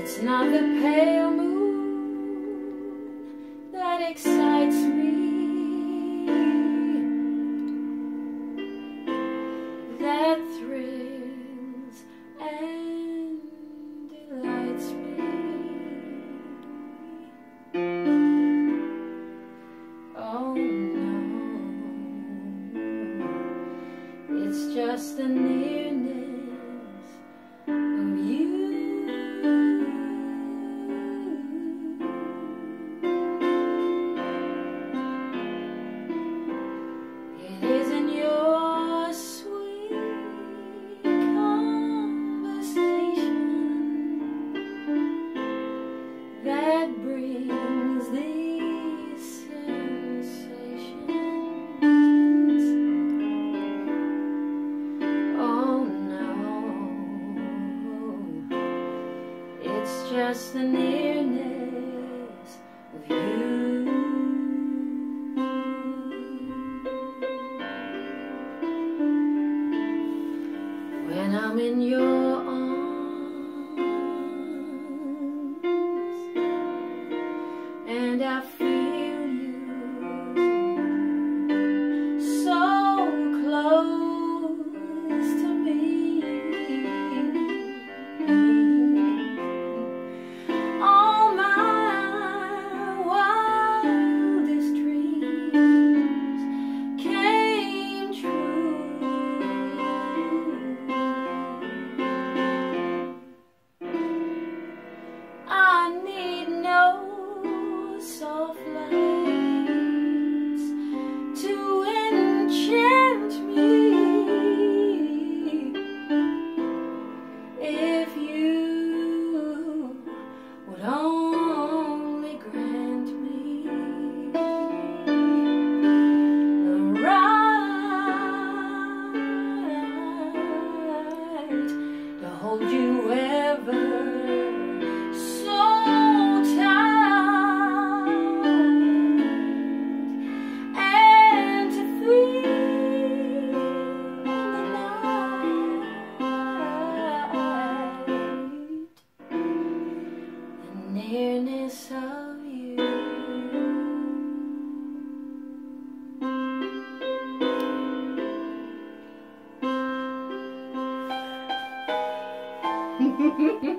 It's not the pale moon that excites me. That thrills and delights me. Oh no, it's just the nearness just the nearness of you. When I'm in your arms and I nearness of you.